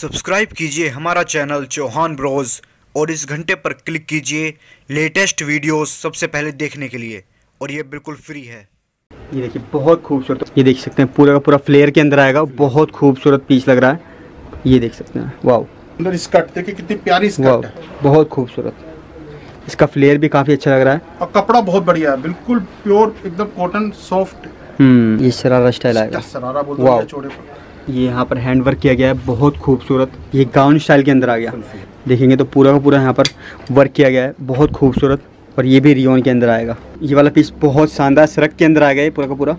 Subscribe कीजिए हमारा channel Chauhan Broz और इस घंटे पर क्लिक कीजिए लेटेस्ट वीडियोस सबसे पहले देखने के लिए। और ये बिल्कुल फ्री है। ये देखिए बहुत खूबसूरत। ये देख सकते हैं पूरा का पूरा फ्लेयर के अंदर आएगा। बहुत खूबसूरत पीस लग रहा है। ये देख सकते हैं वाओ। अंदर स्कर्ट देखिए कितनी प्यारी स्कर्ट है। बहुत खूबसूरत। इसका फ्लेयर भी काफ़ी अच्छा लग रहा है। और कपड़ा बहुत बढ़िया है बिल्कुल प्योर एकदम कॉटन सॉफ्ट हम्म ये शरारा स्टाइल आएगा। सरारा बोलते। हैं चौड़े पर? ये यहाँ पर हैंड वर्क किया गया है, बहुत खूबसूरत। ये गाउन स्टाइल के अंदर आ गया। देखेंगे तो पूरा का पूरा यहाँ पर वर्क किया गया है, बहुत खूबसूरत। और ये भी रियोन के अंदर आएगा। ये वाला पीस बहुत शानदार सरक के अंदर आ गया है पूरा का पूरा।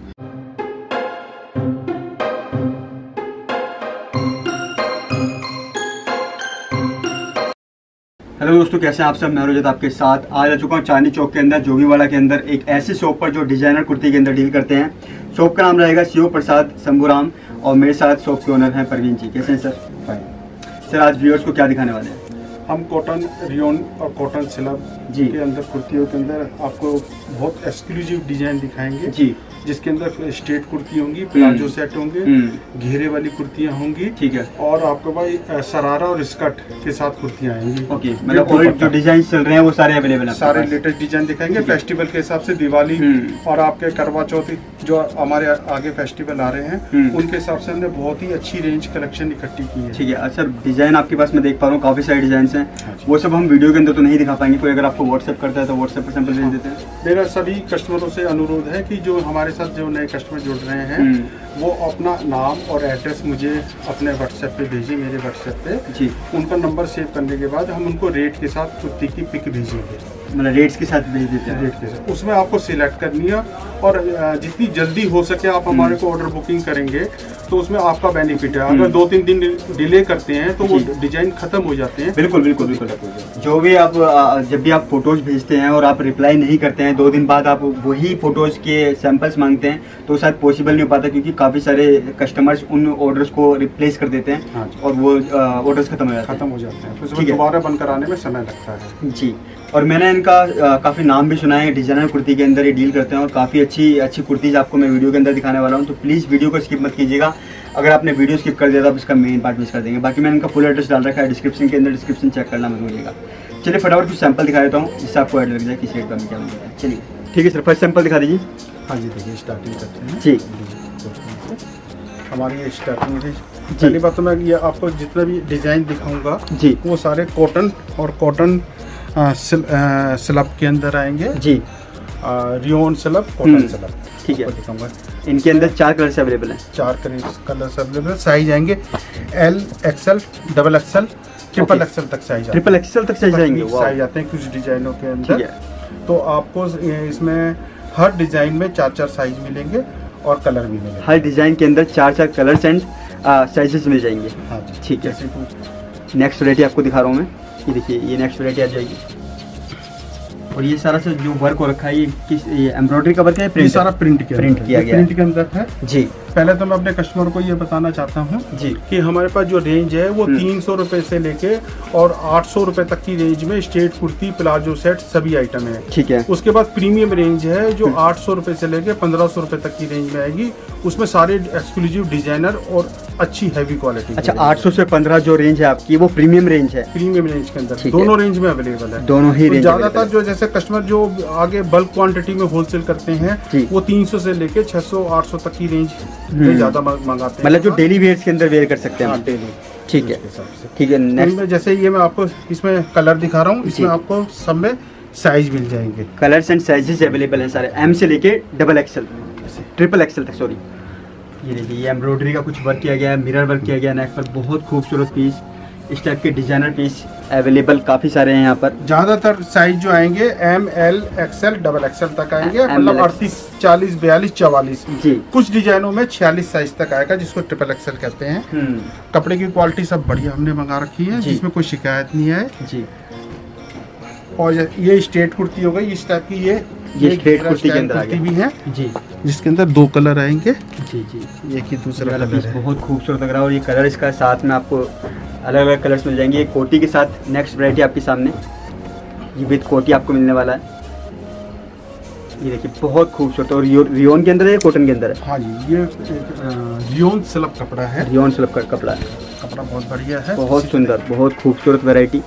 हेलो दोस्तों, कैसे हैं आप सब? मैं रोजत आपके साथ आज आ चुका हूँ चांदी चौक के अंदर जोगीवाड़ा के अंदर, एक ऐसी शॉप पर जो डिज़ाइनर कुर्ती के अंदर डील करते हैं। शॉप का नाम रहेगा शिव प्रसाद शंभूराम और मेरे साथ शॉप के ओनर हैं परवीन जी। कैसे हैं सर? सर आज व्यूअर्स को क्या दिखाने वाले हैं? हम कॉटन रियोन और कॉटन सिलब जी। के अंदर कुर्तियों के अंदर आपको बहुत एक्सक्लूसिव डिज़ाइन दिखाएँगे। जी। जिसके अंदर स्ट्रेट कुर्ती होंगी प्लाजो सेट होंगे हम्म। घेरे वाली कुर्तियाँ होंगी ठीक है। और आपको भाई सरारा और स्कर्ट के साथ कुर्तियाँ आएँगी। ओके मतलब जो डिज़ाइन चल रहे हैं वो सारे अवेलेबल हैं सारे लेटेस्ट डिज़ाइन दिखाएँगे फेस्टिवल के हिसाब से दिवाली हम्म। और आपके करवा चौथ जो हमारे आगे फेस्टिवल आ रहे हैं हम्म। उनके हिसाब से हमने बहुत ही अच्छी रेंज कलेक्शन इकट्ठी की है। ठीक है अच्छा डिज़ाइन आपके पास मैं देख पा रहा हूँ काफ़ी सारे डिज़ाइन हैं। हाँ वो सब हम वीडियो के अंदर तो नहीं दिखा पाएँगे कोई अगर आपको व्हाट्सएप करता है तो व्हाट्सएप पर सैंपल भेज देते हैं। मेरा सभी कस्टमरों से अनुरोध है कि जो हमारे साथ जो नए कस्टमर जुड़ रहे हैं हम्म। वो अपना नाम और एड्रेस मुझे अपने व्हाट्सएप पे भेजिए मेरे व्हाट्सएप पे। जी। उनका नंबर सेव करने के बाद हम उनको रेट के साथ कुर्ती की पिक भेजेंगे। मतलब रेट्स के साथ भेज देते हैं। रेट के साथ उसमें आपको सिलेक्ट करनी है और जितनी जल्दी हो सके आप हमारे को ऑर्डर बुकिंग करेंगे तो उसमें आपका बेनिफिट है। अगर हम्म। दो तीन दिन डिले करते हैं तो वो डिज़ाइन खत्म हो जाते हैं। बिल्कुल बिल्कुल बिल्कुल। जो भी आप जब भी आप फ़ोटोज़ भेजते हैं और आप रिप्लाई नहीं करते हैं दो दिन बाद आप वही फ़ोटोज़ के सैंपल्स मांगते हैं तो शायद पॉसिबल नहीं हो पाता क्योंकि काफ़ी सारे कस्टमर्स उन ऑर्डर्स को रिप्लेस कर देते हैं हाँ और वो ऑर्डर्स खत्म हो जाते खत्म हो जाते हैं। तो दोबारा बनकर आने में समय लगता है। जी। और मैंने इनका काफ़ी नाम भी सुना है डिज़ाइनर कुर्ती के अंदर ये डील करते हैं और काफ़ी अच्छी अच्छी कुर्तीज आपको मैं वीडियो के अंदर दिखाने वाला हूँ। तो प्लीज़ वीडियो को स्किप मत कीजिएगा। अगर आपने वीडियो स्किप कर दिया तो आप इसका मेन पार्ट मिस कर देंगे। बाकी मैंने इनका फुल एड्रेस डाल रखा है डिस्क्रिप्शन के अंदर डिस्क्रिप्शन चेक करना मत भूलिएगा। चलिए फटाफट कुछ सैंपल दिखा देता हूँ जिससे आपको एड लग जाए किसी का मैं क्या मिलता है। चलिए ठीक है सर फ़र्स्ट सैंपल दिखा दीजिए। हाँ जी देखिए स्टार्टिंग करते हैं। जी। हमारी ये स्टार्टिंग है। पहली बात तो मैं ये आपको जितना भी डिज़ाइन दिखाऊँगा जी। वो सारे कॉटन और कॉटन स्लब के अंदर आएँगे। जी। Rayon slub hmm, cotton slub ठीक है। दिखाऊँगा। इनके अंदर चार कलर्स अवेलेबल हैं। चार कलर अवेलेबल साइज़ आएँगे। L XL double XL triple. XL तक साइज़ ट्रिपल एक्सएल तक साइज़ वाह साइज़ आते हैं कुछ डिजाइनों के ठीक अंदर है। तो आपको इसमें हर डिज़ाइन में चार चार साइज़ मिलेंगे और कलर भी मिलेंगे। हर डिज़ाइन के अंदर चार चार कलर्स एंड साइजेस मिल जाएँगे। हाँ ठीक है। नेक्स्ट वैरायटी आपको दिखा रहा हूँ मैं। ये देखिए ये नेक्स्ट वैरायटी आ जाएगी? और ये सारा से जो वर्क हो रखा है ये किस ये एम्ब्रॉयडरी का वर्क है प्रिंट सारा प्रिंट किया प्रिंट किया गया प्रिंट के अंदर है। जी। पहले तो मैं अपने कस्टमर को ये बताना चाहता हूँ जी। कि हमारे पास जो रेंज है वो हम्म। तीन सौ रुपए से लेके और आठ सौ रुपए तक की रेंज में स्ट्रेट कुर्ती प्लाजो सेट सभी आइटम है। ठीक है। उसके बाद प्रीमियम रेंज है हम्म। जो आठ सौ रुपए से लेके पंद्रह सौ रुपए तक की रेंज में आएगी। उसमें सारे एक्सक्लूसिव डिज़ाइनर और अच्छी हैवी क्वालिटी अच्छा 800 से 15 जो रेंज है आपकी वो प्रीमियम रेंज है? प्रीमियम रेंज के अंदर। दोनों रेंज में अवेलेबल है। दोनों ही तो रेंज ज़्यादातर जो जैसे कस्टमर जो आगे बल्क क्वांटिटी में होलसेल करते हैं। वो 300 से लेके 600 800 तक की रेंज हम्म। ज़्यादा मंगाते हैं। मतलब जो डेली वेयर के अंदर वेयर कर सकते हैं हाँ डेली ठीक है। हिसाब से। ठीक है नेक्स्ट जैसे ये मैं आपको इसमें कलर दिखा रहा हूँ इसमें आपको सब में साइज़ मिल जाएँगे। कलर्स एंड साइजेस अवेलेबल हैं सारे। एम से लेके डबल एक्सल ट्रिपल एक्सएल तक सॉरी ये देखिए ये एम्ब्रॉयडरी का कुछ वर्क किया गया है मिरर वर्क किया गया है नेक पर। बहुत खूबसूरत पीस इस टाइप के डिज़ाइनर पीस अवेलेबल काफ़ी सारे हैं यहाँ पर। ज़्यादातर साइज़ जो आएँगे M L XL double XL तक आएँगे मतलब अड़तीस चालीस बयालीस चवालीस। जी। कुछ डिजाइनों में छियालीस साइज़ तक आएगा जिसको ट्रिपल एक्सएल कहते हैं। हम्म। कपड़े की क्वालिटी सब बढ़िया हमने मंगा रखी है। जिसमें कोई शिकायत नहीं है। जी। और ये- स्ट्रेट कुर्ती हो गई इस टाइप की ये ये घेरा कुर्ती के अंदर आ कुर्ती भी है जी। जिसके अंदर दो कलर आएँगे। जी जी। एक ही दूसरा कलर बहुत खूबसूरत लग रहा है और ये कलर इसका साथ में आपको अलग अलग कलर्स मिल जाएँगे। ये कोटी के साथ नेक्स्ट वैरायटी आपके सामने। ये विद कोटी आपको मिलने वाला है। ये देखिए बहुत खूबसूरत और रियो- रियोन के अंदर है या कॉटन के अंदर है? हाँ जी ये रियोन सिल्क कपड़ा है। रियोन स्लब का कपड़ा है। कपड़ा बहुत बढ़िया है। बहुत सुंदर बहुत खूबसूरत वैरायटी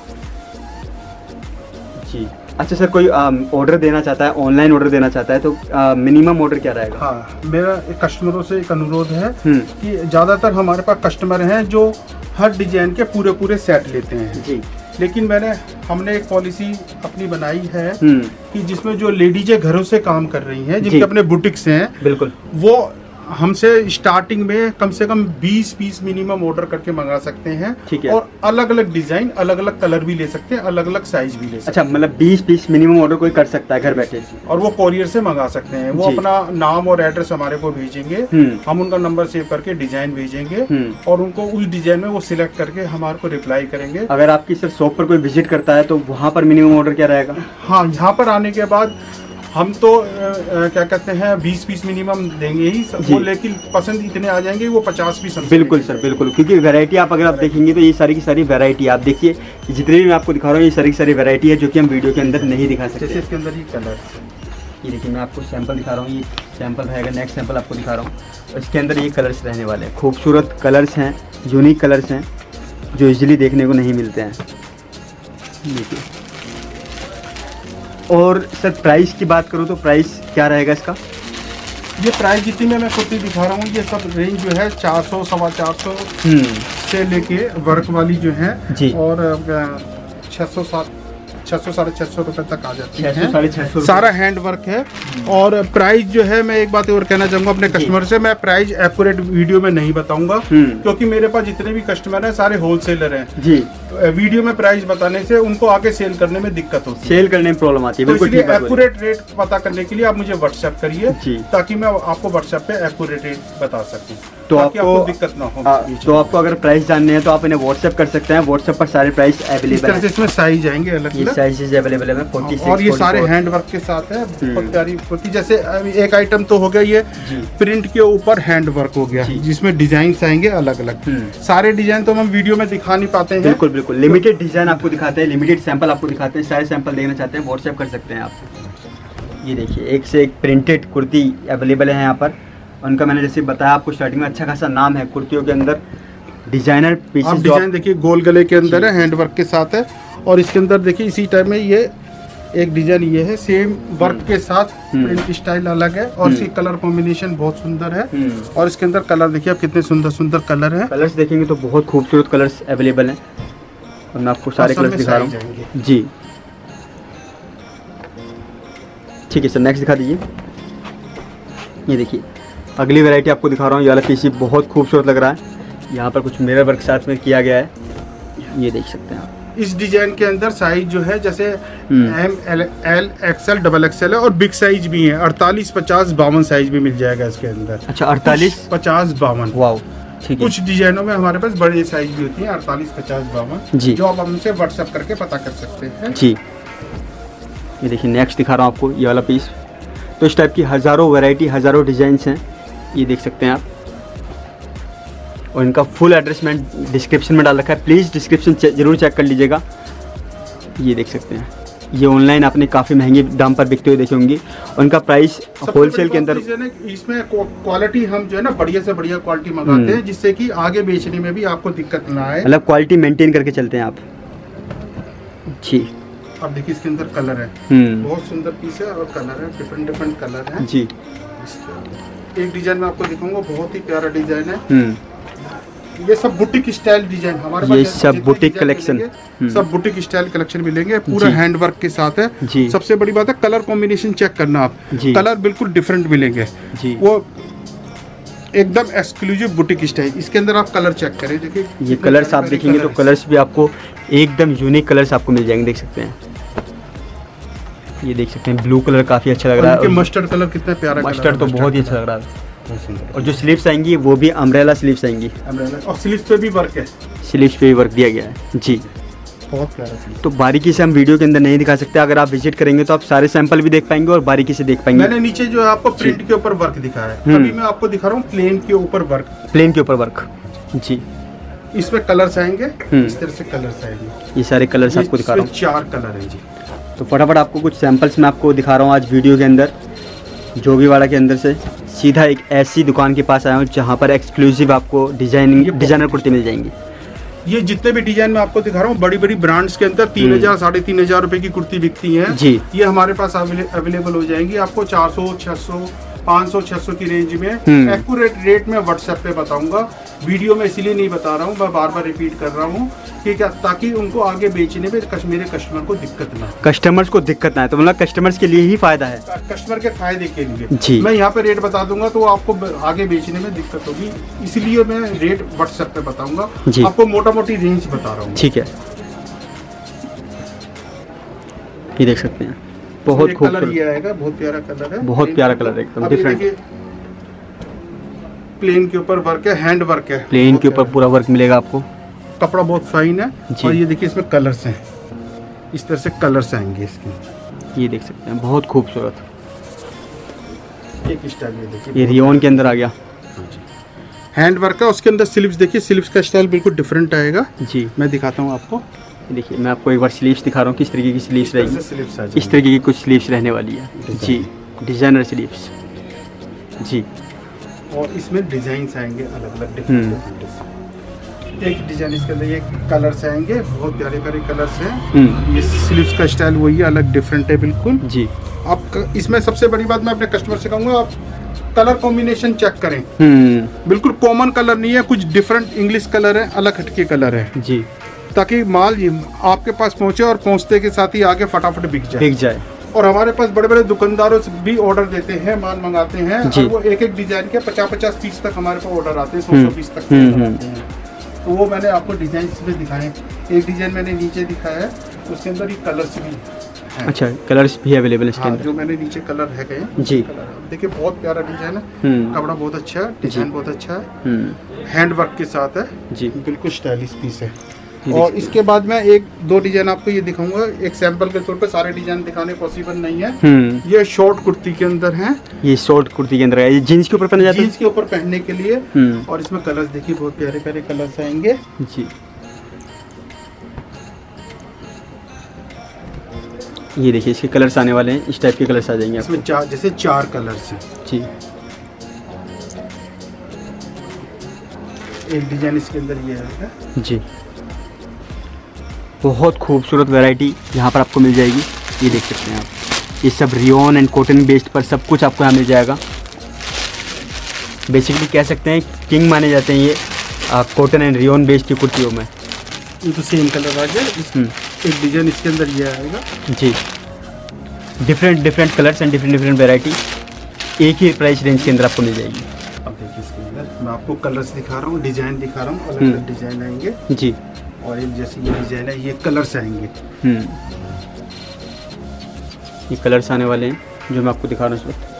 जी। अच्छा सर कोई ऑर्डर देना चाहता है ऑनलाइन ऑर्डर देना चाहता है तो मिनिमम ऑर्डर क्या रहेगा? हाँ मेरा कस्टमरों से एक अनुरोध है हम्म। कि ज़्यादातर हमारे पास कस्टमर हैं जो हर डिज़ाइन के पूरे पूरे सेट लेते हैं। जी। लेकिन मैंने हमने एक पॉलिसी अपनी बनाई है हम्म। कि जिसमें जो लेडीजें घरों से काम कर रही हैं। जिनके अपने बुटिक्स हैं बिल्कुल। वो हमसे स्टार्टिंग में कम से कम 20 पीस मिनिमम ऑर्डर करके मंगा सकते हैं। ठीक है। और अलग अलग डिज़ाइन अलग अलग कलर भी ले सकते हैं अलग अलग साइज़ भी ले सकते अच्छा मतलब 20 पीस मिनिमम ऑर्डर कोई कर सकता है घर बैठे? और वो कोरियर से मंगा सकते हैं। वो अपना नाम और एड्रेस हमारे को भेजेंगे। हम्म। हम उनका नंबर सेव करके डिज़ाइन भेजेंगे। हम्म। और उनको उस डिज़ाइन में वो सिलेक्ट करके हमारे को रिप्लाई करेंगे। अगर आपकी सर शॉप पर कोई विज़िट करता है तो वहाँ पर मिनिमम ऑर्डर क्या रहेगा? हाँ यहाँ पर आने के बाद हम तो अ, अ, क्या कहते हैं 20 पीस मिनिमम देंगे ही। सब- वो लेकिन पसंद इतने आ जाएँगे वो 50 पीस बिल्कुल सर बिल्कुल। क्योंकि वैरायटी आप अगर आप देखेंगे तो ये सारी की सारी वैरायटी आप देखिए जितने भी मैं आपको दिखा रहा हूँ ये सारी की सारी वैरायटी है जो कि हम वीडियो के अंदर नहीं दिखा सकते। जैसे इसके अंदर ये कलर ये देखिए मैं आपको सैंपल दिखा रहा हूँ ये सैंपल रहेगा नेक्स्ट सैंपल आपको दिखा रहा हूँ। इसके अंदर ये कलर्स रहने वाले हैं। खूबसूरत कलर्स हैं यूनिक कलर्स हैं जो इजीली देखने को नहीं मिलते हैं। देखिए। और सर प्राइस की बात करूँ तो प्राइस क्या रहेगा इसका ये प्राइस जितनी में मैं कुर्ती दिखा रहा हूँ ये सब रेंज जो है 400 सवा चार सौ हम्म से लेके वर्क वाली जो है जी। और छः सौ सात छः सौ साढ़े छः सौ रुपये तक आ जाती है। सारा हैंड वर्क है। और प्राइस जो है मैं एक बात और कहना चाहूँगा अपने कस्टमर से मैं प्राइस एक्यूरेट वीडियो में नहीं बताऊँगा हम्म। क्योंकि मेरे पास जितने भी कस्टमर हैं सारे होलसेलर हैं। जी। वीडियो में प्राइस बताने से उनको आगे सेल करने में दिक्कत होती है। सेल करने में प्रॉब्लम आती है तो इसलिए एक्यूरेट रेट पता करने के लिए आप मुझे व्हाट्सएप करिए ताकि मैं आपको व्हाट्सएप पे एक्यूरेट रेट बता सकूँ तो आपको आपको दिक्कत ना हो। तो आपको अगर प्राइस जानने हैं तो आप इन्हें व्हाट्सएप कर सकते हैं। व्हाट्सएप पर सारे प्राइस इस अवेलेबल तरह से हैं। इसमें साइज़ आएँगे अलग अलग साइजेस अवेलेबल है फोर्टी और ये सारे हैंड वर्क के साथ है। बहुत प्यारी कुर्ती जैसे एक आइटम तो हो गया ये प्रिंट के ऊपर हैंड वर्क हो गया। जिसमें डिज़ाइन आएँगे अलग अलग हम्म। सारे डिज़ाइन तो हम वीडियो में दिखा नहीं पाते हैं। बिल्कुल बिल्कुल। लिमिटेड डिज़ाइन आपको दिखाते हैं लिमिटेड सैंपल आपको दिखाते हैं सारे सैंपल देखना चाहते हैं व्हाट्सएप कर सकते हैं आप। ये देखिए एक से एक प्रिंटेड कुर्ती अवेलेबल है यहाँ पर। उनका मैंने जैसे बताया आपको स्टार्टिंग में अच्छा खासा नाम है कुर्तियों के अंदर डिज़ाइनर आप डिज़ाइन देखिए गोल गले के अंदर है हैंड वर्क के साथ है। और इसके अंदर देखिए इसी टाइप में ये एक डिज़ाइन ये है सेम वर्क हम्म। के साथ हम्म। प्रिंट स्टाइल अलग है। और हम्म। इसकी कलर कॉम्बिनेशन बहुत सुंदर है। हम्म। और इसके अंदर कलर देखिए आप कितने सुंदर सुंदर कलर है। कलर्स देखेंगे तो बहुत खूबसूरत कलर्स अवेलेबल हैं। और मैं आपको सारे कलर्स दिखा रहा हूँ। जी। ठीक है सर नेक्स्ट दिखा दीजिए। ये देखिए अगली वैरायटी आपको दिखा रहा हूँ। ये वाला पीसी बहुत खूबसूरत लग रहा है। यहाँ पर कुछ मिरर वर्क साथ में किया गया है। ये देख सकते हैं आप। इस डिज़ाइन के अंदर साइज़ जो है जैसे। M L L XL double XL है और बिग साइज़ भी है। अड़तालीस पचास बावन साइज़ भी मिल जाएगा इसके अंदर। अच्छा अड़तालीस? पचास बावन। वाओ कुछ डिजाइनों में हमारे पास बड़े साइज़ भी होती है अड़तालीस पचास बावन जी। जो आप हमसे व्हाट्सएप करके पता कर सकते हैं। जी। ये देखिए नेक्स्ट दिखा रहा हूँ आपको ये वाला पीस तो इस टाइप की हज़ारों वैरायटी हज़ारों डिज़ाइंस हैं। ये देख सकते हैं आप। और इनका फुल एड्रेस मैं डिस्क्रिप्शन में डाल रखा है। प्लीज़ डिस्क्रिप्शन ज़रूर चेक कर लीजिएगा। ये देख सकते हैं। ये ऑनलाइन आपने काफ़ी महँगे दाम पर बिकते हुए देखे होंगे। उनका प्राइस होलसेल के अंदर इसमें क्वालिटी हम जो है ना बढ़िया से बढ़िया क्वालिटी मंगाते हम्म। हैं जिससे कि आगे बेचने में भी आपको दिक्कत ना आए। मतलब क्वालिटी मेंटेन करके चलते हैं आप। जी। अब देखिए इसके अंदर कलर है। हम्म। बहुत सुंदर पीस है और कलर है डिफरेंट डिफरेंट कलर है। जी। एक डिज़ाइन में आपको दिखाऊँगा बहुत ही प्यारा डिज़ाइन है। हम्म। ये सब बुटीक स्टाइल डिज़ाइन हमारे ये जैसे सब बुटीक कलेक्शन। सब बुटीक स्टाइल कलेक्शन मिलेंगे पूरा। हैंड वर्क के साथ है। सबसे बड़ी बात है कलर कॉम्बिनेशन चेक करना आप। कलर बिल्कुल डिफरेंट मिलेंगे। वो एकदम एक्सक्लूसिव बुटीक स्टाइल इसके अंदर आप कलर चेक करें देखिए ये कलर्स आप देखेंगे तो। कलर्स भी आपको एकदम यूनिक कलर्स आपको मिल जाएँगे देख सकते हैं। ये देख सकते हैं ब्लू कलर काफ़ी अच्छा लग रहा है। मस्टर्ड कलर कितना प्यारा मस्टर्ड तो बहुत ही अच्छा लग रहा है। और जो स्लीव्स आएँगी वो भी अम्ब्रेला स्लीव्स आएँगी। Umbrella। और स्लीव्स पे भी वर्क है? स्लीव्स पे भी वर्क दिया गया है। जी। बहुत प्यारा तो बारीकी से हम वीडियो के अंदर नहीं दिखा सकते। अगर आप विज़िट करेंगे तो आप सारे सैंपल भी देख पाएँगे और बारीकी से देख पाएँगे। मैंने नीचे जो है आपको प्रिंट के ऊपर वर्क दिखाया है। हम्म। अभी मैं आपको दिखा रहा हूँ प्लेन के ऊपर वर्क प्लेन के ऊपर वर्क जी। इसमें कलर्स आएँगे। हम्म। इस तरह से कलर्स आएँगे। ये सारे कलर्स आपको दिखा रहा हूँ। चार कलर है जी। तो फटाफट आपको कुछ सैंपल्स मैं आपको दिखा रहा हूँ आज वीडियो के अंदर जोगीवाड़ा के अंदर से। सीधा एक ऐसी दुकान के पास आया हूँ जहाँ पर एक्सक्लूसिव आपको डिज़ाइनिंग डिज़ाइनर कुर्ती मिल जाएँगी ये जितने भी डिज़ाइन मैं आपको दिखा रहा हूँ बड़ी बड़ी ब्रांड्स के अंदर तीन हज़ार साढ़े तीन हज़ार रुपए की कुर्ती बिकती है हम्म। जी। ये हमारे पास अवेलेबल हो जाएँगी आपको चार सौ छह सौ पाँच सौ छह सौ की रेंज में। हम्म। एक्यूरेट रेट में व्हाट्सएप पे बताऊँगा। वीडियो में इसलिए नहीं बता रहा हूँ मैं बार बार रिपीट कर रहा हूँ कि क्या ताकि उनको आगे बेचने में मेरे कस्टमर को दिक्कत ना कस्टमर्स को दिक्कत ना है तो मतलब कस्टमर्स के लिए ही फ़ायदा है। कस्टमर के फ़ायदे के लिए। जी। मैं यहाँ पे रेट बता दूँगा तो आपको आगे बेचने में दिक्कत होगी। इसलिए मैं रेट व्हाट्सएप पे बताऊँगा। आपको मोटा मोटी रेंज बता रहा हूँ। ठीक है। ये देख सकते हैं। बहुत खूबसूरत। ये आएगा बहुत प्यारा कलर है। बहुत प्यारा कलर है, एकदम। देखिए, प्लेन के ऊपर वर्क है हैंड वर्क है। प्लेन के ऊपर पूरा वर्क मिलेगा आपको। कपड़ा बहुत फाइन है। और ये देखिए इसमें कलर्स हैं। इस तरह से कलर्स आएँगे इसके। ये देख सकते हैं बहुत खूबसूरत। एक स्टाइल ये देखिए ये रियोन के अंदर आ गया। हैंड वर्क है उसके अंदर स्लीव्स देखिए स्लीव्स का स्टाइल बिल्कुल डिफरेंट आएगा। जी। मैं दिखाता हूँ आपको। देखिए मैं आपको एक बार स्लीव्स दिखा रहा हूँ किस तरीके की स्लीव्स रहेगी। इस तरीके की कुछ स्लीव्स रहने वाली है। जी डिज़ाइनर स्लीव्स जी। और इसमें डिज़ाइन आएँगे अलग अलग हम्म। डिफरेंट एक डिज़ाइन इसके अंदर ये कलर्स आएँगे बहुत प्यारे प्यारे कलर्स हैं। हम्म। ये स्लीव्स का स्टाइल वही है अलग डिफरेंट है बिल्कुल। जी। आप इसमें सबसे बड़ी बात मैं अपने कस्टमर से कहूँगा आप कलर कॉम्बिनेशन चेक करें। हम्म। बिल्कुल कॉमन कलर नहीं है कुछ डिफरेंट इंग्लिश कलर है अलग हटके कलर है। जी। ताकि माल ये आपके पास पहुँचे और पहुँचते के साथ ही आगे फटाफट बिक जाए। बिक जाए। और हमारे पास बड़े बड़े दुकानदारों से भी ऑर्डर देते हैं माल मंगाते हैं और वो एक एक डिज़ाइन के पचास पचास पीस तक हमारे पास ऑर्डर आते हैं सौ सौ पीस तक हम्म, हम्म। आते हैं। तो वो मैंने आपको डिज़ाइन इसमें दिखाए। एक डिज़ाइन मैंने नीचे दिखाया है उसके अंदर ये कलर्स भी हैं। अच्छा कलर्स भी अवेलेबल है इसके हाँ, जो मैंने नीचे कलर है गए जी। देखिए बहुत प्यारा डिज़ाइन है। हम्म। कपड़ा बहुत अच्छा है डिज़ाइन बहुत अच्छा है। हैंड वर्क के साथ है। जी। बिल्कुल स्टाइलिश पीस है। और इसके बाद मैं एक दो डिज़ाइन आपको ये दिखाऊँगा। एक सैंपल के तौर पे सारे डिज़ाइन दिखाने पॉसिबल नहीं है। हम्म। ये शॉर्ट कुर्ती के अंदर है। ये शॉर्ट कुर्ती के अंदर है। ये जीन्स के ऊपर पहना जाता जीन्स के ऊपर पहनने के लिए। हम्म। और इसमें कलर्स देखिए बहुत प्यारे प्यारे कलर्स आएँगे। जी। ये देखिए इसके कलर्स आने वाले हैं। इस टाइप के कलर्स आ जाएँगे इसमें चार जैसे चार कलर्स हैं। जी। एक डिज़ाइन इसके अंदर ये है। जी। बहुत खूबसूरत वैरायटी यहाँ पर आपको मिल जाएगी। ये देख सकते हैं आप। ये सब रियोन एंड कॉटन बेस्ड पर सब कुछ आपको यहाँ मिल जाएगा। बेसिकली कह सकते हैं किंग माने जाते हैं ये कॉटन एंड रियोन बेस्ड की कुर्तियों में। ये तो सेम कलर आ गया। हम्म, एक डिज़ाइन इसके अंदर ये आएगा। जी। Different different colours and different different variety एक ही प्राइस रेंज के अंदर आपको मिल जाएगी। अब देखिए इसके अंदर। मैं आपको कलर्स दिखा रहा हूँ डिज़ाइन दिखा रहा हूँ अलग। अलग डिज़ाइन आएँगे। जी। और एक जैसे ये डिज़ाइन है ये कलर्स आएँगे। हम्म। ये कलर्स आने वाले हैं जो मैं आपको दिखा रहा हूँ इस वक्त।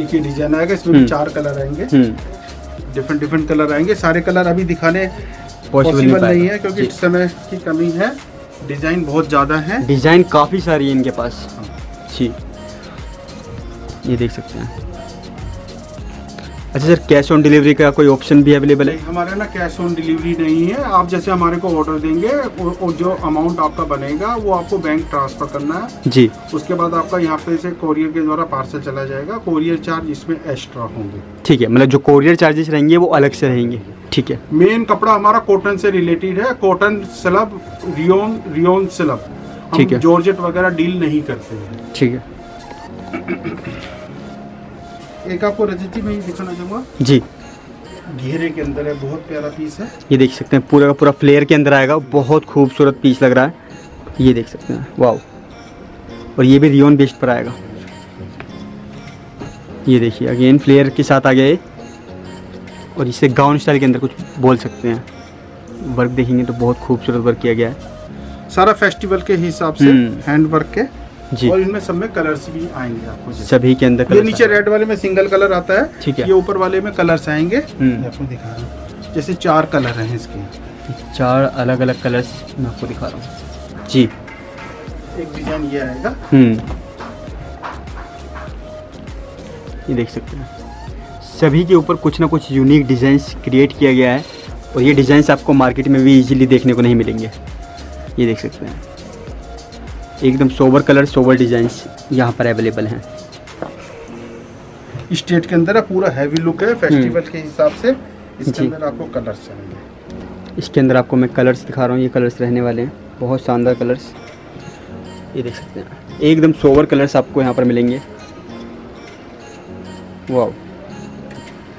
एक ही डिज़ाइन आएगा इसमें हम्म। चार कलर आएँगे। हम्म। डिफरेंट डिफरेंट कलर आएँगे। सारे कलर अभी दिखाने पॉसिबल नहीं है क्योंकि जी। समय की कमी है। डिज़ाइन बहुत ज़्यादा है। डिज़ाइन काफ़ी सारी है इनके पास। जी। ये देख सकते हैं। अच्छा सर कैश ऑन डिलीवरी का कोई ऑप्शन भी अवेलेबल है? हमारे ना कैश ऑन डिलीवरी नहीं है। आप जैसे हमारे को ऑर्डर देंगे और, जो अमाउंट आपका बनेगा वो आपको बैंक ट्रांसफ़र करना है। जी। उसके बाद आपका यहाँ पे से कोरियर के द्वारा पार्सल चला जाएगा। कोरियर चार्ज इसमें एक्स्ट्रा होंगे। ठीक है मतलब जो कोरियर चार्जेस रहेंगे वो अलग से रहेंगे। ठीक है। मेन कपड़ा हमारा कॉटन से रिलेटेड है। Cotton slub rayon rayon slub ठीक है। जॉर्जेट वगैरह डील नहीं करते हैं। ठीक है। एक आपको रजत जी मैं दिखाना चाहूँगा। जी। घेरे के अंदर है बहुत प्यारा पीस है। ये देख सकते हैं पूरा का पूरा फ्लेयर के अंदर आएगा बहुत खूबसूरत पीस लग रहा है। ये देख सकते हैं वाओ और ये भी रियोन बेस्ड पर आएगा। ये देखिए अगेन फ्लेयर के साथ आ गया ये। और इसे गाउन स्टाइल के अंदर कुछ बोल सकते हैं। वर्क देखेंगे तो बहुत खूबसूरत वर्क किया गया है। सारा फेस्टिवल के हिसाब से हम्म। हैंड वर्क के। जी। और इनमें सब में कलर्स भी आएँगे आपको सभी के अंदर ये नीचे रेड वाले में सिंगल कलर आता है। ठीक है। ये ऊपर वाले में कलर्स आएँगे। हम्म। आपको दिखा रहा हूँ। जैसे चार कलर हैं इसके। चार अलग अलग कलर्स मैं आपको दिखा रहा हूँ। जी। एक डिज़ाइन ये आएगा। हम्म। ये देख सकते हैं। सभी के ऊपर कुछ ना कुछ यूनिक डिज़ाइंस क्रिएट किया गया है और ये डिज़ाइंस आपको मार्केट में भी इजीली देखने को नहीं मिलेंगे। ये देख सकते हैं। एकदम सोबर कलर सोबर डिज़ाइंस यहाँ पर अवेलेबल हैं। स्टेट के अंदर पूरा हैवी लुक है फेस्टिवल के हिसाब से। इसके अंदर आपको कलर्स चाहिए। इसके अंदर आपको मैं कलर्स दिखा रहा हूँ ये कलर्स रहने वाले हैं। बहुत शानदार कलर्स ये देख सकते हैं। एकदम सोवर कलर्स आपको यहाँ पर मिलेंगे। वाह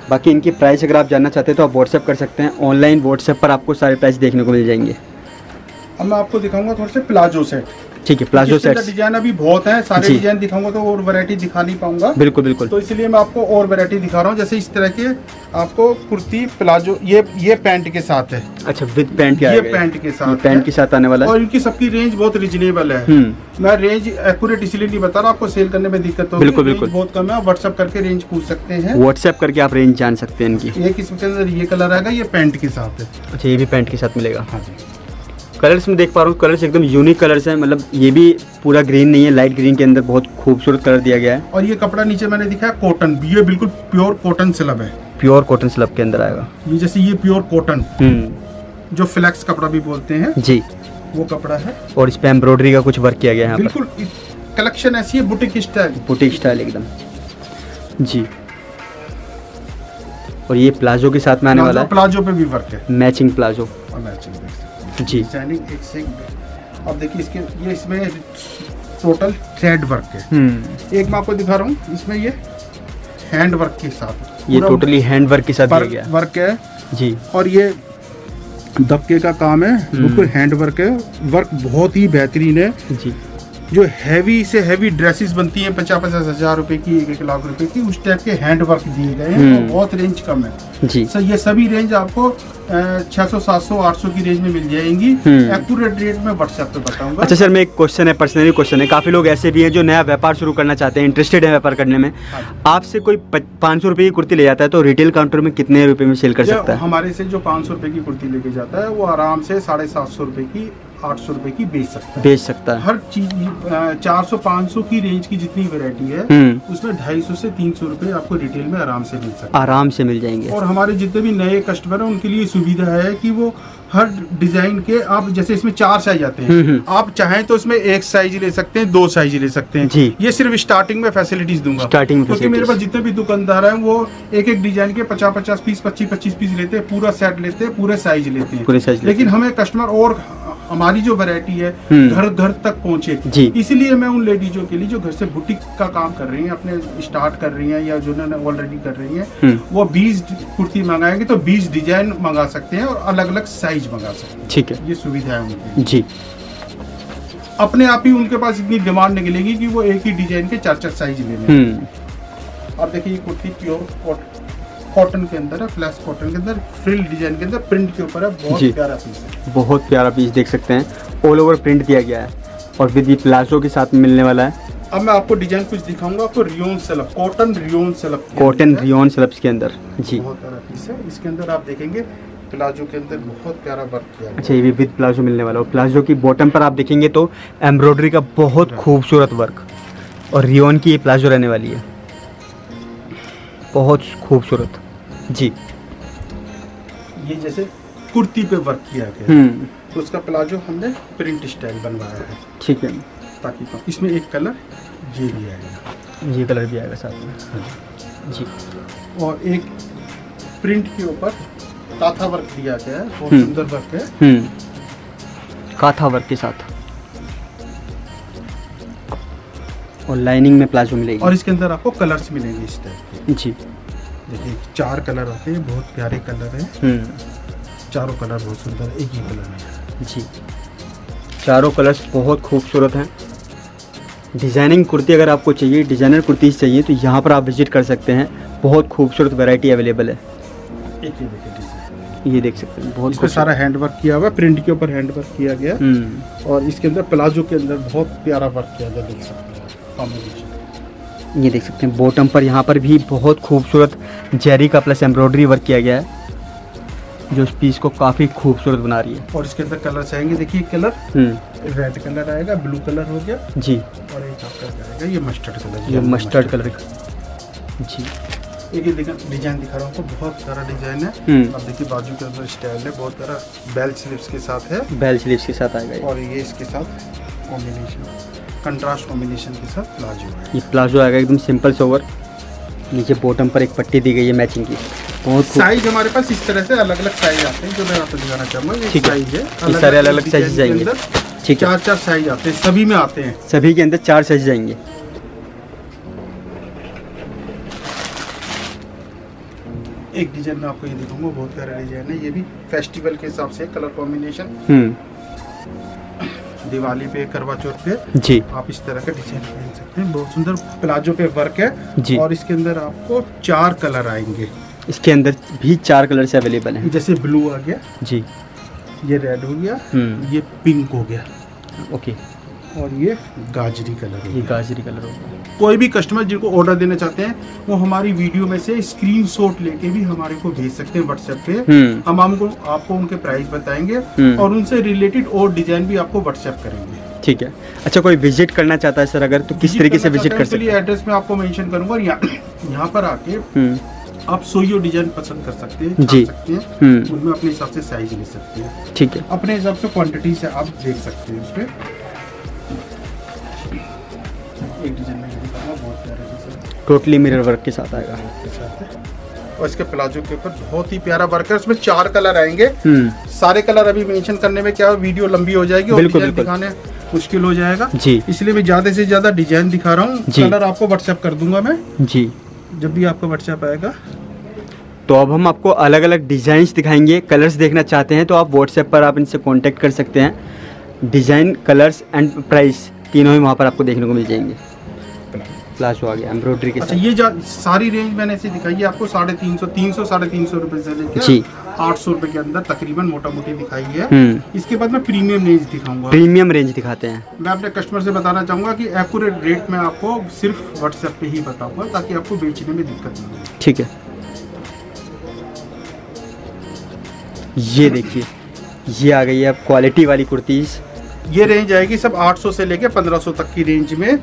बाकी इनकी प्राइस अगर आप जानना चाहते हैं तो आप व्हाट्सएप कर सकते हैं। ऑनलाइन व्हाट्सएप पर आपको सारे प्राइस देखने को मिल जाएँगे। अब मैं आपको दिखाऊँगा थोड़े से प्लाजो सेट ठीक है प्लाजो सेट्स डिज़ाइन अभी बहुत है सारे डिज़ाइन दिखाऊँगा तो और वैरायटी दिखा नहीं पाऊँगा। बिल्कुल बिल्कुल। तो इसलिए मैं आपको और वैरायटी दिखा रहा हूँ जैसे इस तरह के आपको कुर्ती प्लाजो ये ये पैंट के साथ है। अच्छा विद पैंट के ये पैंट के साथ पैंट के साथ आने वाला है। और इनकी सबकी रेंज बहुत रिजनेबल है। हम्म। मैं रेंज एक्यूरेट इसलिए नहीं बता रहा आपको सेल करने में दिक्कत होगी। बिल्कुल, बिल्कुल। बहुत कम है व्हाट्सअप करके रेंज पूछ सकते हैं। व्हाट्सएप करके आप रेंज जान सकते हैं इनकी। एक इसके अंदर ये कलर आएगा ये पैंट के साथ है। अच्छा ये भी पैंट के साथ मिलेगा। हाँ जी। कलर्स में देख पा रहा हूँ कलर्स एकदम यूनिक कलर्स हैं। मतलब ये भी पूरा ग्रीन नहीं है लाइट ग्रीन के अंदर बहुत खूबसूरत कलर दिया गया है। और ये कपड़ा नीचे मैंने दिखाया कॉटन ये बिल्कुल प्योर कॉटन स्लब है। प्योर कॉटन स्लब के अंदर आएगा। ये जैसे ये प्योर कॉटन हम्म। जो फ्लैक्स कपड़ा भी बोलते हैं जी। वो कपड़ा है। और इस पे एम्ब्रॉयडरी का कुछ वर्क किया गया है बिल्कुल कलेक्शन ऐसी है बुटीक स्टाइल बुटीक स्टाइल एकदम। जी। और ये प्लाजो के साथ में आने वाला है। प्लाजो पे भी वर्क है। Matching palazzo. और मैचिंग जी। एक से अब देखिए इसके ये इसमें टोटल थ्रेड वर्क है। हम्म। एक मैं आपको दिखा रहा हूँ इसमें ये हैंड वर्क के साथ। ये टोटली हैंड वर्क के साथ गया। वर्क है। जी। और ये दबके का काम है हम्म। बिल्कुल हैंड वर्क है। वर्क बहुत ही बेहतरीन है। जी। जो हैवी से हैवी ड्रेसेस बनती हैं पचास पचास हज़ार रुपए की एक एक लाख रुपए की उस टाइप के हैंड वर्क दिए गए हैं। हम्म। और बहुत रेंज कम है। जी। सर ये सभी रेंज आपको छह सौ सात सौ आठ सौ की रेंज में मिल जाएँगी। हम्म। एक्यूरेट रेट में व्हाट्सएप पे बताऊँगा। अच्छा सर मैं एक क्वेश्चन है पर्सनली क्वेश्चन है। काफ़ी लोग ऐसे भी हैं जो नया व्यापार शुरू करना चाहते हैं इंटरेस्टेड है व्यापार करने में। हाँ आपसे कोई पाँच सौ रुपये की कुर्ती ले जाता है तो रिटेल काउंटर में कितने रुपए में सेल कर सकता है? हमारे से जो पाँच सौ रुपए की कुर्ती लेके जाता है वो आराम से साढ़े सात सौ रुपए की आठ सौ रूपए की बेच सकता है। बेच सकता है। हर चीज़ चार सौ पाँच सौ की रेंज की जितनी वेरायटी है हम्म। उसमें ढाई सौ से तीन सौ रूपए आपको रिटेल में आराम से मिल सकता है। आराम से मिल जाएँगे। और हमारे जितने भी नए कस्टमर है उनके लिए सुविधा है की वो हर डिज़ाइन के आप जैसे इसमें चार साइज़ आते हम्म, हैं हम्म। आप चाहें तो इसमें एक साइज़ ले सकते हैं दो साइज़ ले सकते हैं जी। ये सिर्फ़ स्टार्टिंग में फैसिलिटीज़ दूँगा स्टार्टिंग क्योंकि मेरे पास जितने भी दुकानदार हैं वो एक एक डिज़ाइन के पचास पचास पीस पच्चीस पच्चीस पीस लेते हैं पूरा सेट लेते हैं पूरे साइज़ लेते हैं लेकिन हमें कस्टमर और हमारी जो वैरायटी है हम्म। घर घर तक पहुँचे। इसलिए मैं उन लेडीजों के लिए जो घर से बुटीक का काम कर रही हैं अपने स्टार्ट कर रही हैं या जो ऑलरेडी कर रही हैं हम्म। वो 20 कुर्ती मंगाएँगे तो 20 डिज़ाइन मंगा सकते हैं और अलग अलग साइज़ मंगा सकते ठीक है। ये सुविधा है उनकी जी। अपने आप ही उनके पास इतनी डिमांड निकलेगी कि वो एक ही डिज़ाइन के चार चार साइज़ ले लें। हम्म। देखिए कुर्ती प्योर कॉटन के अंदर है फ्लैश कॉटन के अंदर फ्रिल डिज़ाइन के अंदर प्रिंट के ऊपर है बहुत प्यारा पीस है। बहुत प्यारा पीस देख सकते हैं। ऑल ओवर प्रिंट दिया गया है और विद ये प्लाजो के साथ मिलने वाला है। अब मैं आपको डिज़ाइन कुछ दिखाऊँगा आपको rayon slub cotton rayon slub cotton rayon slubs के अंदर जी। बहुत प्यारा पीस है। इसके अंदर आप देखेंगे प्लाजो के अंदर बहुत प्यारा वर्क किया है। अच्छा ये भी विद प्लाजो मिलने वाला है। और प्लाजो की बॉटम पर आप देखेंगे तो एम्ब्रॉयडरी का बहुत खूबसूरत वर्क और रियोन की ये प्लाजो रहने वाली है। बहुत खूबसूरत। जी। ये जैसे कुर्ती पे वर्क किया गया। है। हम्म। तो उसका प्लाजो हमने प्रिंट स्टाइल बनवाया है। ठीक है। ताकि इसमें एक कलर ये भी आएगा। ये कलर भी आएगा साथ में। जी। और एक प्रिंट के ऊपर ताथा वर्क दिया गया है बहुत हम्म। सुंदर वर्क है। हम्म। काथा वर्क के साथ। और लाइनिंग में प्लाजो मिलेगी। और इसके अंदर आपको कलर्स मिलेंगे इस टाइप के। जी। देखिए चार कलर आते हैं बहुत प्यारे कलर हैं। हम्म। चारों कलर बहुत सुंदर एक ही कलर है जी। चारों कलर्स बहुत खूबसूरत हैं। डिज़ाइनिंग कुर्ती अगर आपको चाहिए डिज़ाइनर कुर्ती चाहिए तो यहाँ पर आप विज़िट कर सकते हैं। बहुत खूबसूरत वैरायटी अवेलेबल है। एक ये देखिए। ये देख सकते हैं बहुत इसमें सारा हैंड वर्क किया हुआ है प्रिंट के ऊपर हैंड वर्क किया गया हम्म। और इसके अंदर प्लाजो के अंदर बहुत प्यारा वर्क किया गया देख सकते हैं ये देख सकते हैं बॉटम पर यहाँ पर भी बहुत खूबसूरत जेरी का प्लस एम्ब्रॉयडरी वर्क किया गया है जो इस पीस को काफ़ी खूबसूरत बना रही है। और इसके अंदर कलर आएँगे देखिए कलर हम्म। रेड कलर आएगा ब्लू कलर हो गया। जी। और एक आएगा ये मस्टर्ड कलर ये मस्टर्ड कलर का जी। एक ये डिज़ाइन दिखा रहा हूँ आपको बहुत सारा डिज़ाइन है। हम्म। अब देखिए बाजू के अंदर स्टाइल है बहुत सारा बेल स्लीव्स के साथ है। बेल स्लीव्स के साथ आएगा और ये इसके साथ कॉम्बिनेशन कंट्रास्ट कॉम्बिनेशन के साथ प्लाजो ये प्लाजो आएगा एकदम सिंपल सोवर नीचे बॉटम पर एक पट्टी दी गई है मैचिंग की। बहुत साइज़ हमारे पास इस तरह से अलग अलग साइज़ आते हैं जो मैं आपको दिखाना चाहूँगा। ठीक है। साइज़ है ये सारे डिज़ाइन sizes के जाएँगे। ठीक है। चार चार साइज़ आते हैं सभी में आते हैं। सभी के अंदर चार साइज़ जाएँगे। एक डिज़ाइन में आपको ये दिखाऊँगा बहुत प्यारा डिज़ाइन है। ये भी फेस्टिवल के हिसाब से कलर कॉम्बिनेशन हम्म। दिवाली पे करवा चौथ पे जी। आप इस तरह का डिज़ाइन पहन सकते हैं। बहुत सुंदर प्लाजो पे वर्क है जी। और इसके अंदर आपको चार कलर आएँगे। इसके अंदर भी चार कलर से अवेलेबल है। जैसे ब्लू आ गया जी। ये रेड हो गया हम्म। ये पिंक हो गया। ओके। और ये गाजरी कलर हो ये गाजरी कलर होगा। कोई भी कस्टमर जिनको ऑर्डर देना चाहते हैं वो हमारी वीडियो में से स्क्रीनशॉट लेके भी हमारे को भेज सकते हैं व्हाट्सएप पे। हम्म। हम आपको आपको उनके प्राइस बताएँगे हम्म। और उनसे रिलेटेड और डिज़ाइन भी आपको व्हाट्सएप करेंगे। ठीक है। अच्छा कोई विज़िट करना चाहता है सर अगर तो किस तरीके से विज़िट कर सकते हैं? एड्रेस में आपको मेंशन करूँगा यहाँ यहाँ पर आके हम्म। आप सोइयो डिज़ाइन पसंद कर सकते हैं जी। सकते हैं। उनमें अपने हिसाब से साइज़ ले सकते हैं। ठीक है। अपने हिसाब से क्वांटिटी से आप देख सकते हैं उस पर एक डिज़ाइन में बहुत प्यारा डिज़ाइन टोटली मिरर वर्क के साथ आएगा। के साथ और इसके प्लाजो के ऊपर बहुत ही प्यारा वर्क है उसमें चार कलर आएँगे। हम्म। सारे कलर अभी मेंशन करने में क्या वीडियो लंबी हो जाएगी और डिज़ाइन। दिखाने मुश्किल हो जाएगा। जी। इसलिए मैं ज़्यादा से ज़्यादा डिज़ाइन दिखा रहा हूँ। कलर आपको व्हाट्सएप कर दूँगा मैं। जी। जब भी आपका व्हाट्सएप आएगा। तो अब हम आपको अलग अलग डिज़ाइंस दिखाएँगे। कलर्स देखना चाहते हैं तो आप व्हाट्सएप पर आप इनसे कांटेक्ट कर सकते हैं। डिज़ाइन कलर्स एंड प्राइस तीनों ही वहाँ पर आपको देखने को मिल जाएँगे। प्लाजो आ गया एम्ब्रॉयडरी के अच्छा ये जा, सारी रेंज मैंने ऐसे दिखाई है आपको साढ़े तीन सौ तीन सौ साढ़े तीन सौ रुपए से लेकर जी। आठ सौ रुपए के अंदर तकरीबन मोटा मोटी दिखाई है। हम्म। इसके बाद मैं प्रीमियम रेंज दिखाऊँगा। प्रीमियम रेंज दिखाते हैं। मैं अपने कस्टमर से बताना चाहूँगा कि एक्यूरेट रेट मैं आपको सिर्फ़ व्हाट्सएप पे ही बताऊँगा ताकि आपको बेचने में दिक्कत ना हो। ठीक है। ये देखिए ये आ गई है अब क्वालिटी वाली कुर्तीज़ ये रेंज आएगी सब 800 से लेके 1500 तक की रेंज में।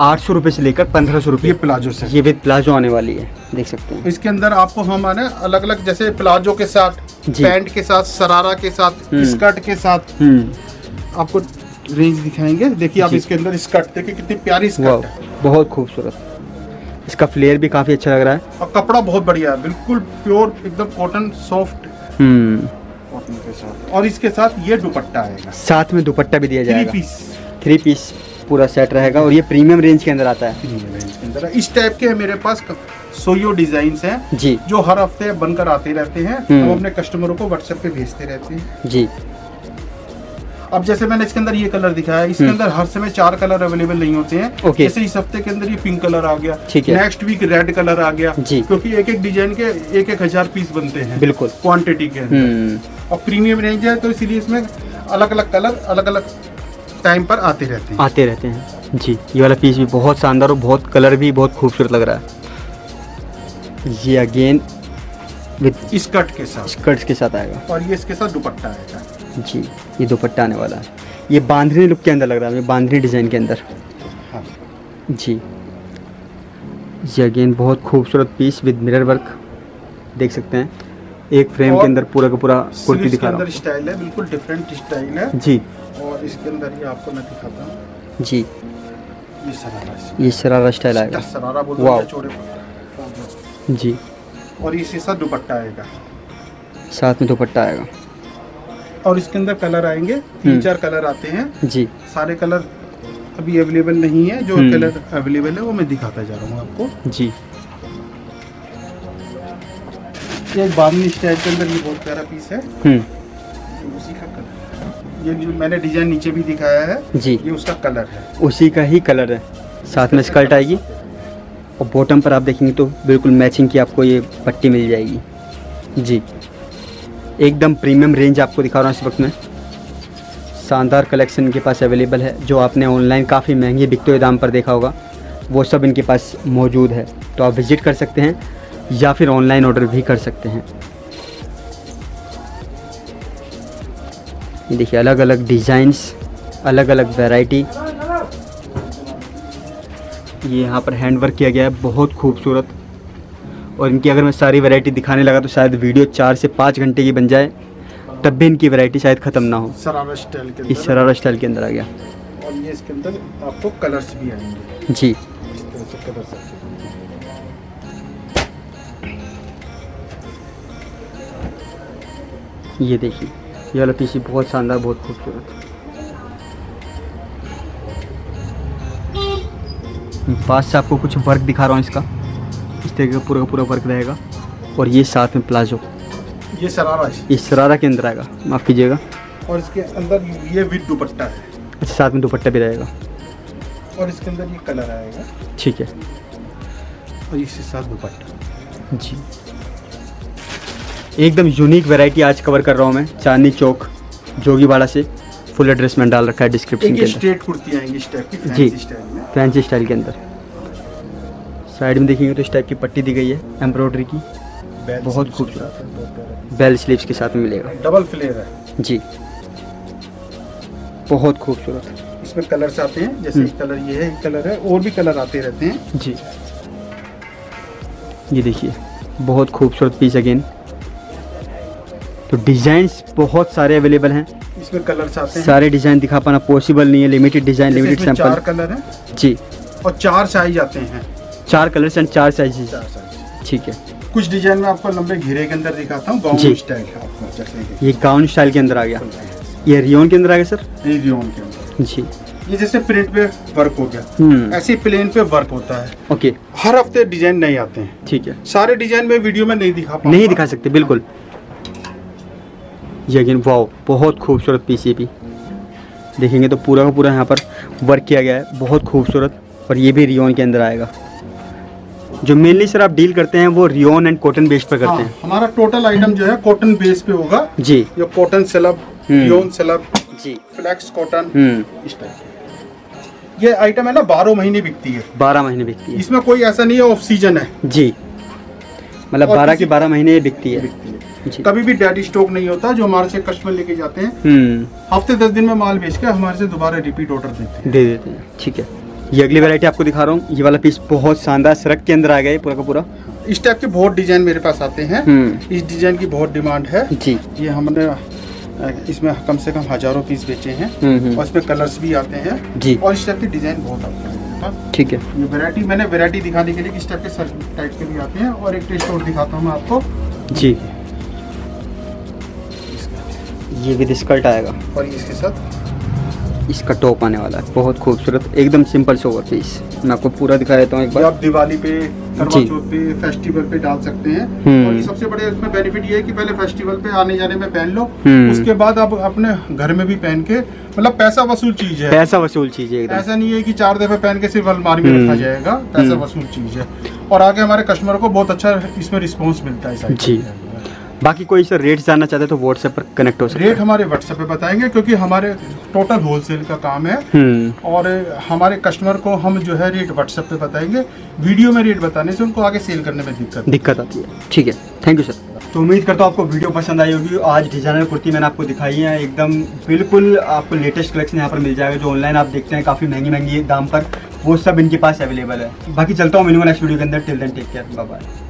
आठ सौ रुपये से लेकर पंद्रह सौ रुपये प्लाजो से। ये विद प्लाजो आने वाली है देख सकते हैं। इसके अंदर आपको हम आने अलग अलग जैसे प्लाजो के साथ पैंट के साथ सरारा के साथ हम्म। स्कर्ट के साथ। हम्म। आपको रेंज दिखाएँगे। देखिए आप इसके अंदर स्कर्ट देखिए कितनी प्यारी स्कर्ट है। बहुत खूबसूरत। इसका फ्लेयर भी काफ़ी अच्छा लग रहा है। और कपड़ा बहुत बढ़िया है बिल्कुल प्योर एकदम कॉटन सॉफ्ट हम्म। कॉटन के साथ। और इसके साथ ये दुपट्टा आएगा। साथ में दुपट्टा भी दिया थ्री जाएगा। पीस थ्री पीस पूरा सेट रहेगा और ये प्रीमियम रेंज के अंदर आता है। रेंज के अंदर इस टाइप के मेरे पास सोयो डिज़ाइन हैं। जी। जो हर हफ़्ते बनकर आते रहते हैं। हम्म। हम अपने कस्टमरों को व्हाट्सएप पे भेजते रहते हैं। जी। अब जैसे मैंने इसके अंदर ये कलर दिखाया इसके हम्म। अंदर हर समय चार कलर अवेलेबल नहीं होते हैं। ओके। जैसे इस हफ़्ते के अंदर ये पिंक कलर आ गया। नेक्स्ट वीक रेड कलर आ गया। क्योंकि एक एक डिज़ाइन के एक एक हज़ार पीस बनते हैं। बिल्कुल। क्वांटिटी के अंदर। हम्म। और प्रीमियम रेंज है तो इसीलिए इसमें अलग अलग कलर अलग अलग टाइम पर आते रहते हैं। आते रहते हैं। जी ये वाला पीस भी बहुत शानदार और बहुत कलर भी बहुत खूबसूरत लग रहा है। ये अगेन विद स्कर्ट के साथ। स्कर्ट्स के साथ आएगा। और ये इसके साथ दुपट्टा आएगा। जी ये दुपट्टा आने वाला है। ये बांधनी लुक के अंदर लग रहा है ये बांधनी डिज़ाइन के अंदर। हाँ। जी। ये अगेन बहुत खूबसूरत पीस विद मिरर वर्क देख सकते हैं। एक फ्रेम के अंदर पूरा का पूरा कुर्ती दिखा रहा है। बिल्कुल डिफरेंट स्टाइल है। जी। और इसके अंदर ये आपको मैं दिखाता हूँ। जी। ये सरारा ये शरारा स्टाइल आएगा। सरारा बोलते। हैं चौड़े जी। और इसके साथ दुपट्टा आएगा। साथ में दुपट्टा आएगा। और इसके अंदर कलर आएँगे। तीन हम्म। चार कलर आते हैं। जी। सारे कलर अभी अवेलेबल नहीं है। जो हम्म। कलर अवेलेबल है वो मैं दिखाता जा रहा हूँ आपको। जी। ये एक बामनी स्टाइल के अंदर ये बहुत प्यारा पीस है। हम्म। उसी ये जो मैंने डिज़ाइन नीचे भी दिखाया है जी। ये उसका कलर है। उसी का ही कलर है। साथ में स्कर्ट आएगी। और बॉटम पर आप देखेंगे तो बिल्कुल मैचिंग की आपको ये पट्टी मिल जाएगी। जी। एकदम प्रीमियम रेंज आपको दिखा रहा हूँ इस वक्त में। शानदार कलेक्शन इनके पास अवेलेबल है जो आपने ऑनलाइन काफ़ी महँगे बिकते हुए दाम पर देखा होगा। वो सब इनके पास मौजूद है। तो आप विज़िट कर सकते हैं या फिर ऑनलाइन ऑर्डर भी कर सकते हैं। देखिए अलग अलग डिज़ाइंस अलग अलग वैरायटी ये यहाँ पर हैंड वर्क किया गया है बहुत खूबसूरत। और इनकी अगर मैं सारी वैरायटी दिखाने लगा तो शायद वीडियो चार से पाँच घंटे की बन जाए तब भी इनकी वैरायटी शायद ख़त्म ना हो। सरारा स्टाइल के इस शरारा स्टाइल के अंदर आ गया। और ये इसके अंदर आपको कलर्स भी आएँगे। जी। ये देखिए ये वाला पीसी बहुत शानदार बहुत खूबसूरत। पास से आपको कुछ वर्क दिखा रहा हूँ इसका। इस तरीके का पूरा का पूरा वर्क रहेगा। और ये साथ में प्लाजो। ये सरारा है। ये शरारा के अंदर आएगा। माफ़ कीजिएगा। और इसके अंदर ये विद दुपट्टा है। अच्छा साथ में दुपट्टा भी रहेगा। और इसके अंदर ये कलर आएगा। ठीक है। और इसके साथ दुपट्टा। जी। एकदम यूनिक वैरायटी आज कवर कर रहा हूँ मैं चांदनी चौक जोगीवाड़ा से फुल एड्रेस में डाल रखा है डिस्क्रिप्शन के अंदर। स्ट्रेट कुर्ती आएँगी इस टाइप की जी फैंसी स्टाइल में। फैंसी स्टाइल के अंदर। साइड में देखेंगे तो इस टाइप की पट्टी दी गई है एम्ब्रॉयडरी की। बहुत खूबसूरत। बेल स्लीव्स के साथ मिलेगा। डबल फ्लेयर है। जी। बहुत खूबसूरत। इसमें कलर्स आते हैं जैसे हम्म। एक कलर ये है एक कलर है और भी कलर आते रहते हैं। जी। ये देखिए बहुत खूबसूरत पीस अगेन तो डिजाइन्स बहुत सारे अवेलेबल हैं। इसमें कलर्स आते हैं। सारे डिज़ाइन दिखा पाना पॉसिबल नहीं है लिमिटेड डिज़ाइन लिमिटेड इसमें चार सैंपल कलर हैं। जी। और चार साइज़ आते हैं। चार कलर्स एंड चार साइज़ ठीक है। कुछ डिज़ाइन में आपको लंबे घेरे के अंदर दिखाता हूँ गाउन स्टाइल ये गाउन स्टाइल के अंदर आ गया। ये रियोन के अंदर आ गया सर ये रियोन के अंदर। जी। ये जैसे प्रिंट पे वर्क हो गया। हम्म। ऐसे प्लेन पे वर्क होता है। ओके हर हफ़्ते डिज़ाइन नए आते हैं। ठीक है। सारे डिज़ाइन में वीडियो में नहीं दिखा नहीं दिखा सकते बिल्कुल। ये अगेन वाओ बहुत खूबसूरत पीस ये भी देखेंगे तो पूरा का पूरा यहाँ पर वर्क किया गया है बहुत खूबसूरत। और ये भी रियोन के अंदर आएगा। जो मेनली सर आप डील करते हैं वो रियोन एंड कॉटन बेस पर करते हाँ, हैं। हमारा टोटल आइटम जो है कॉटन बेस पे होगा। जी। ये कॉटन सेलब। रियोन सेलब जी। फ्लैक्स कॉटन हम्म। इस टाइप ये आइटम है ना बारह महीने बिकती है। बारह महीने बिकती है। इसमें कोई ऐसा नहीं है ऑफ़ सीज़न है। जी। मतलब बारह के बारह महीने बिकती है। बिकती है। जी कभी भी डेड स्टॉक नहीं होता जो हमारे से कस्टमर लेके जाते हैं हम्म। हफ़्ते दस दिन में माल बेच के हमारे से दोबारा रिपीट ऑर्डर देते हैं। दे देते हैं। ठीक है। ये अगली वैरायटी आपको दिखा रहा हूँ। ये वाला पीस बहुत शानदार सड़क के अंदर आ गया पूरा का पूरा। इस टाइप के बहुत डिज़ाइन मेरे पास आते हैं। हम्म। इस डिज़ाइन की बहुत डिमांड है। जी। ये हमने इसमें कम से कम हज़ारों पीस बेचे हैं। हम्म और इसमें कलर्स भी आते हैं। जी। और इस टाइप के डिज़ाइन बहुत आते हैं। ठीक है। ये वैरायटी मैंने वैरायटी दिखाने के लिए कि इस टाइप के सर टाइप के भी आते हैं। और एक टेस्ट और दिखाता हूँ मैं आपको। जी। ये विद स्कर्ट आएगा और इसके साथ इसका टॉप आने वाला है बहुत खूबसूरत एकदम सिंपल सोवर पीस मैं आपको पूरा दिखा देता हूँ एक बार आप दिवाली पे जी। चौथ पे फेस्टिवल पे डाल सकते हैं हम्म। और ये सबसे बड़े इसमें बेनिफिट ये है कि पहले फेस्टिवल पे आने जाने में पहन लो हम्म। उसके बाद आप अपने घर में भी पहन के मतलब पैसा वसूल चीज़ है पैसा वसूल चीज़ है ऐसा नहीं है कि चार दफे पहन के सिर्फ़ अलमारी में हम्म। रखा जाएगा पैसा हम्म। वसूल चीज़ है और आगे हमारे कस्टमर को बहुत अच्छा इसमें रिस्पॉन्स मिलता है जी। बाकी कोई सर रेट जानना चाहते हैं तो व्हाट्सएप पर कनेक्ट हो सकते रेट हमारे व्हाट्सएप पे बताएँगे क्योंकि हमारे टोटल होलसेल का काम है। हम्म। और हमारे कस्टमर को हम जो है रेट व्हाट्सएप पे बताएँगे। वीडियो में रेट बताने से उनको आगे सेल करने में दिक्कत दिक्कत आती है। ठीक है। थैंक यू सर तो उम्मीद करता हूँ आपको वीडियो पसंद आई होगी। आज डिज़ाइनर कुर्ती मैंने आपको दिखाई है एकदम बिल्कुल आपको लेटेस्ट कलेक्शन यहाँ पर मिल जाएगा जो ऑनलाइन आप देखते हैं काफ़ी महँगी महँगी दाम पर। वो सब इनके पास अवेलेबल है। बाकी चलता हूँ मिलूँगा नेक्स्ट वीडियो के अंदर। Till then take care bye bye